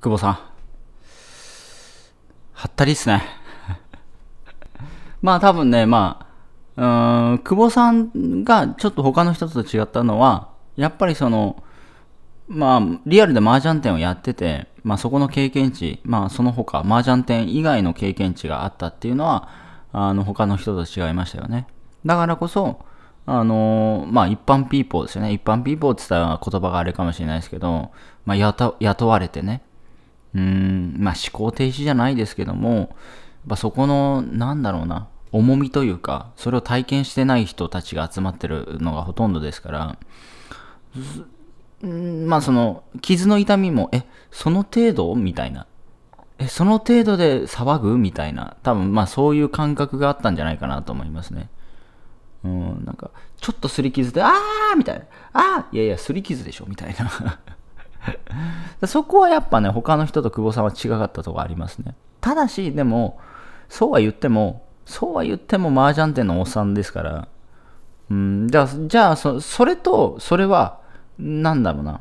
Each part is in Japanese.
久保さん。はったりっすね。まあ多分ね、まあ、うーん、久保さんがちょっと他の人と違ったのは、やっぱりその、まあ、リアルで麻雀店をやってて、まあそこの経験値、まあその他、麻雀店以外の経験値があったっていうのは、あの、他の人と違いましたよね。だからこそ、あのまあ一般ピーポーですよね。一般ピーポーって言ったら言葉があれかもしれないですけど、まあ雇雇われてね、うーん、まあ思考停止じゃないですけども、やっぱそこの、なんだろうな、重みというか、それを体験してない人たちが集まってるのがほとんどですから、んまあその、傷の痛みも、え、その程度みたいな。え、その程度で騒ぐみたいな。多分まあそういう感覚があったんじゃないかなと思いますね。うん、なんか、ちょっと擦り傷で、あーみたいな。あーいやいや、擦り傷でしょみたいな。そこはやっぱね、他の人と久保さんは違かったとこありますね。ただし、でも、そうは言っても、そうは言っても麻雀店のおっさんですから、うん、じゃあ、じゃあそ、それと、それは、なんだろうな。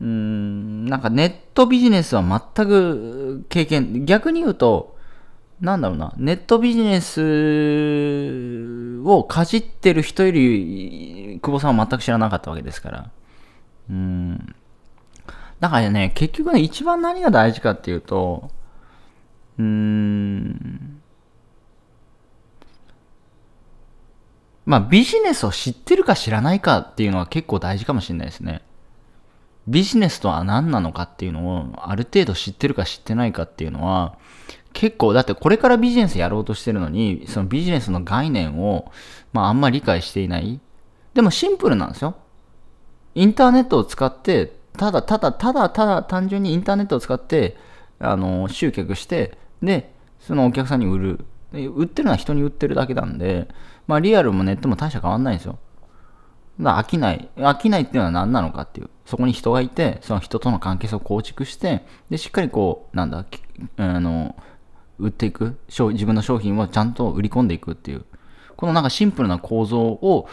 うん、なんかネットビジネスは全く経験、逆に言うと、なんだろうな、ネットビジネスをかじってる人より、久保さんは全く知らなかったわけですから。うん。だからね、結局ね、一番何が大事かっていうと、うーん、まあビジネスを知ってるか知らないかっていうのは結構大事かもしれないですね。ビジネスとは何なのかっていうのをある程度知ってるか知ってないかっていうのは結構だってこれからビジネスやろうとしてるのにそのビジネスの概念をまああんまり理解していない。でもシンプルなんですよ。インターネットを使ってただただただただ単純にインターネットを使ってあの集客してでそのお客さんに売る。売ってるのは人に売ってるだけなんで、まあリアルもネットも大した変わんないんですよ。だ飽きない。飽きないっていうのは何なのかっていう。そこに人がいて、その人との関係性を構築して、で、しっかりこう、なんだ、あの、売っていく自分の商品をちゃんと売り込んでいくっていう。このなんかシンプルな構造を、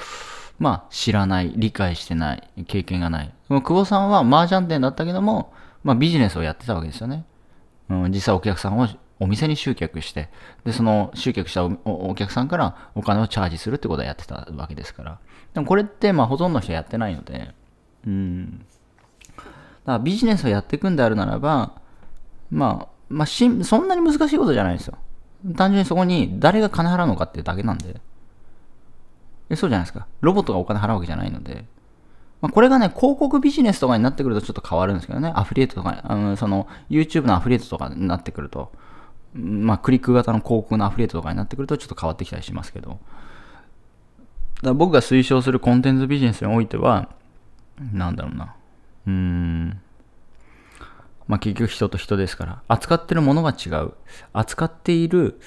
まあ、知らない、理解してない、経験がない。久保さんは麻雀店だったけども、まあビジネスをやってたわけですよね。うん、実際お客さんをお店に集客して、で、その集客したお客さんからお金をチャージするってことをやってたわけですから。でもこれって、まあほとんどの人はやってないので、うん。だからビジネスをやっていくんであるならば、まあ、まあしん、そんなに難しいことじゃないですよ。単純にそこに誰が金払うのかっていうだけなんで。えそうじゃないですか。ロボットがお金払うわけじゃないので。まあ、これがね、広告ビジネスとかになってくるとちょっと変わるんですけどね。アフリエイトとか、あのその YouTube のアフリエイトとかになってくると、まあ、クリック型の広告のアフリエイトとかになってくるとちょっと変わってきたりしますけど。だ僕が推奨するコンテンツビジネスにおいては、なんだろうな。うーん。まあ、結局人と人ですから。扱ってるものが違う。扱っている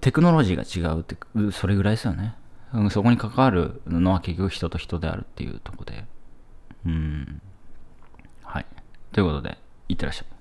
テクノロジーが違うって、それぐらいですよね。うんそこに関わるのは結局人と人であるっていうとこで。うん。はい。ということで、いってらっしゃい。